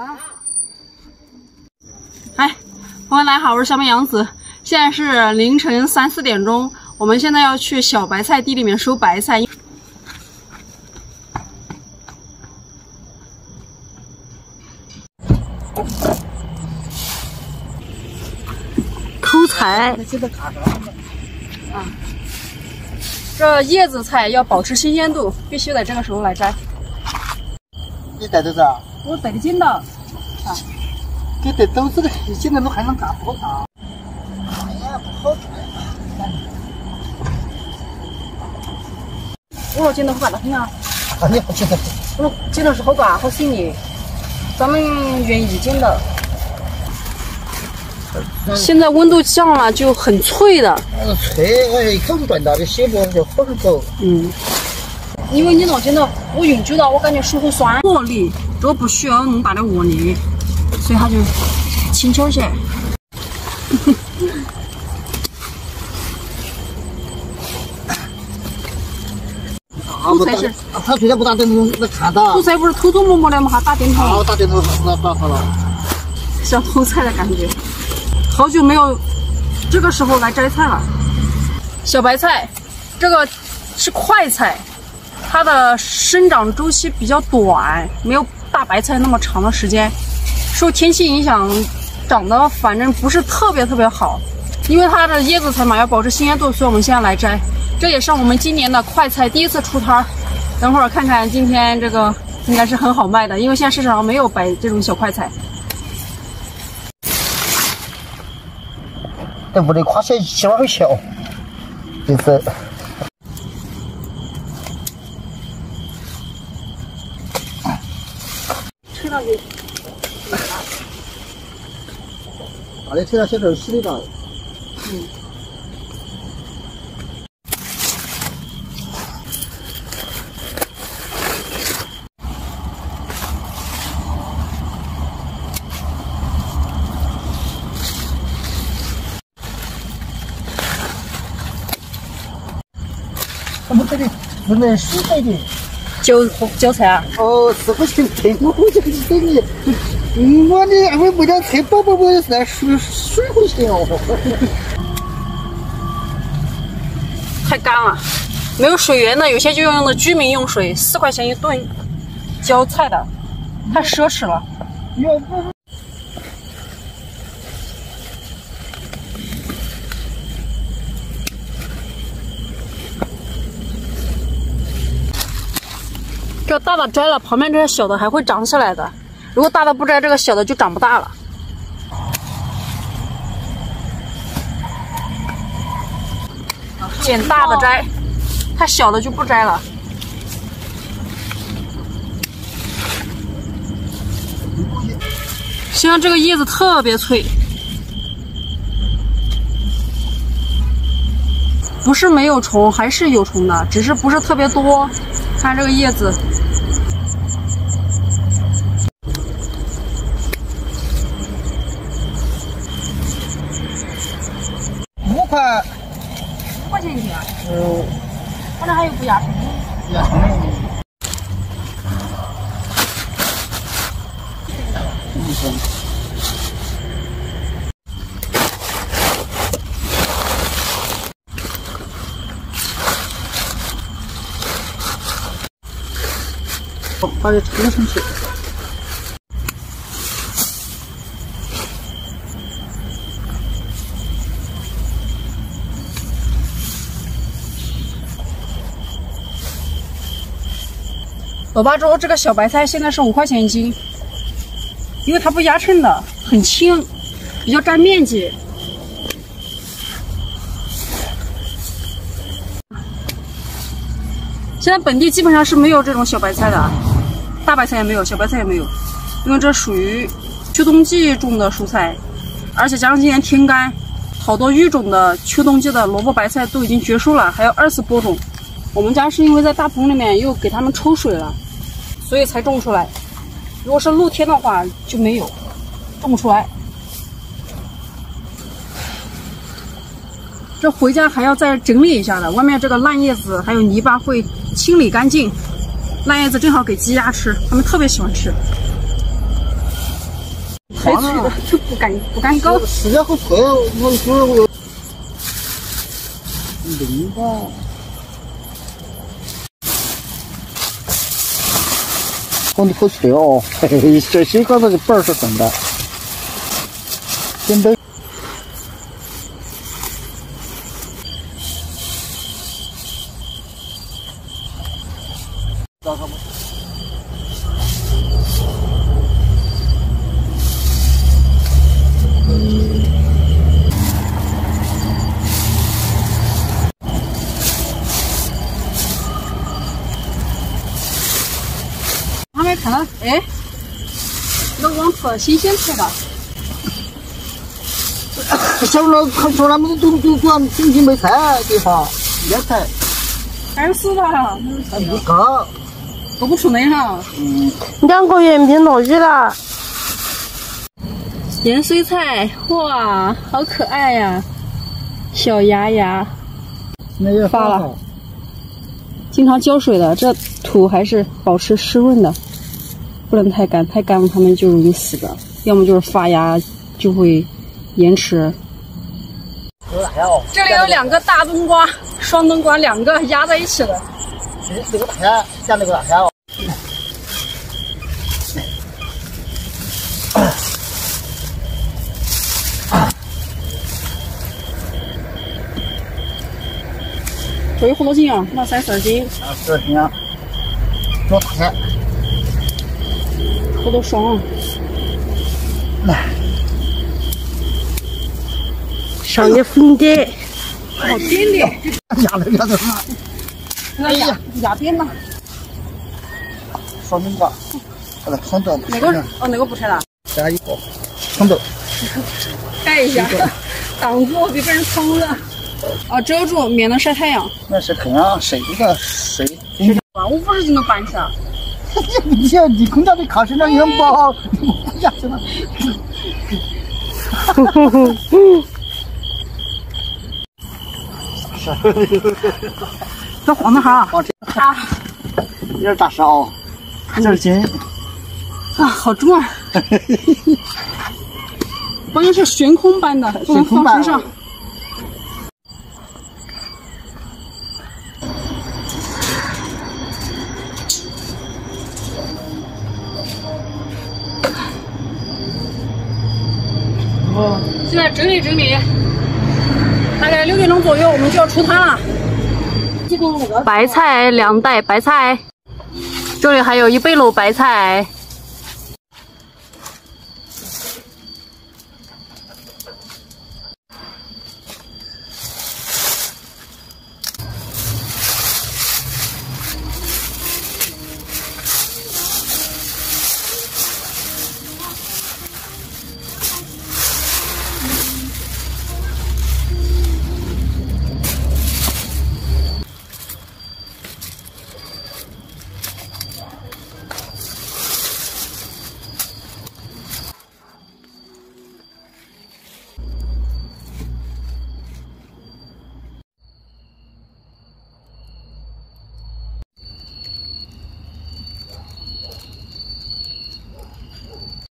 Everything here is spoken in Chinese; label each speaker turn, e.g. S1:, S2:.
S1: 啊！哎，朋友们好，我是小美杨子。现在是凌晨三四点钟，我们现在要去小白菜地里面收白菜。偷菜。啊，这叶子菜要保持新鲜度，必须在这个时候来摘。
S2: 你带的啥？
S1: 我带的剪刀。啊，
S2: 给带豆子的，现在都还能干不好干。哎呀，不好干。
S1: 我说剪刀好干的很啊。
S2: 啊，你好剪刀？
S1: 我说剪刀是好干，好细腻，咱们愿意剪的。现在温度降了，就很脆的。
S2: 嗯，脆，哎，一口就断到的，洗不就好走。
S1: 嗯。因为你那剪刀，我用久了，我感觉手好酸。握力，这个不需要那么大的握力，所以它就轻巧些。
S2: 土菜是，他昨天不打电筒，能看到。
S1: 土菜不是偷偷摸摸的吗？还打电筒。
S2: 哦，打电筒那打好了。
S1: 像偷菜的感觉。好久没有这个时候来摘菜了。小白菜，这个是快菜。它的生长周期比较短，没有大白菜那么长的时间，受天气影响，长得反正不是特别特别好。因为它的叶子菜嘛，要保持新鲜度，所以我们现在来摘。这也是我们今年的快菜第一次出摊。等会儿看看今天这个应该是很好卖的，因为现在市场上没有摆这种小快菜。
S2: 在屋里夸起起码会笑，就是。大的车上写着洗的到。嗯。我们这里不能水水的。
S1: 韭韭菜啊？
S2: 哦，是不行，我我就给你，嗯，我的俺们不讲菜，宝宝我是水水不行哦。
S1: 太干了，没有水源的，有些就用的居民用水，四块钱一吨，浇菜的，太奢侈了。这大的摘了，旁边这些小的还会长起来的。如果大的不摘，这个小的就长不大了。捡大的摘，太小的就不摘了。现在这个叶子特别脆，不是没有虫，还是有虫的，只是不是特别多。看这个叶子。
S2: 五块，
S1: 五块钱一斤啊？
S2: 嗯。
S1: 我那还有不压成
S2: 的。压成的。一分。好，把这称上去。
S1: 老爸说：“这个小白菜现在是五块钱一斤，因为它不压秤的，很轻，比较占面积。现在本地基本上是没有这种小白菜的，大白菜也没有，小白菜也没有，因为这属于秋冬季种的蔬菜，而且加上今年天干，好多育种的秋冬季的萝卜白菜都已经绝收了，还要二次播种。我们家是因为在大棚里面又给他们抽水了。”所以才种出来，如果是露天的话就没有种不出来。这回家还要再整理一下的，外面这个烂叶子还有泥巴会清理干净。烂叶子正好给鸡鸭吃，它们特别喜欢吃。太脆了，就不敢不敢搞。
S2: 时间好脆哦，我说我零吧。放的好脆哦，嘿嘿，这些刚才的板是真的，真的。
S1: 这个网出新鲜菜了。
S2: 小老看说他们都都管平时没菜对吧？腌菜
S1: 干死了，
S2: 还不够。
S1: 做不出来哈。
S2: 嗯，
S3: 两个月没落雨了。
S1: 盐水菜，哇，好可爱呀、小芽芽，
S2: 那也
S1: 发了。经常浇水的，这土还是保持湿润的，不能太干，太干了它们就容易死的，要么就是发芽就会延迟。这里有两个大冬瓜，双冬瓜两个压在一起的。
S2: 那个大虾，加那个大虾哦。
S1: 这有好多斤啊，那三四斤，
S2: 啊，十斤啊。做大虾，
S1: 好多霜啊。
S2: 来，
S3: 上的粉的，
S1: 好点的，
S2: 压了压的啥？
S1: 哎呀，压扁了。
S2: 双冬瓜，好了，双豆，
S1: 那个哦，那个不拆了，
S2: 加一个双豆。
S1: 盖一下，挡住别被人冲了。啊，遮住，免得晒太阳。
S2: 那是太阳晒这个水。
S1: 哇，我五十斤都搬起来。
S2: 你想你空调的靠身上很薄，你不下去了。
S1: 这晃的哈
S2: 往这
S1: 啊
S2: 有点大勺哦，看点筋。
S1: 啊，好重啊！关键是悬空搬的，不能放身上。现在整理整理，大概六点钟左右我们就要出摊了。
S3: 白菜两袋白菜，这里还有一背篓白菜，